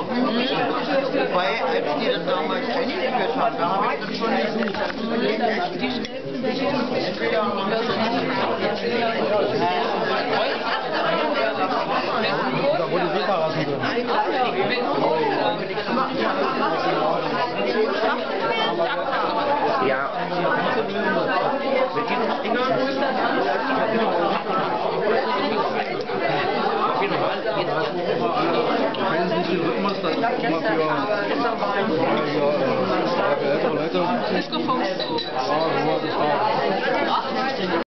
Wobei, als die das damals eingeführt haben, da habe ich das schon Da. Ja. Mit diesen Dingern nicht viel Rhythmus, das ist auch mal für, für, für ältere Leute. Disco Fox. Ja, Wszystko fałszuje.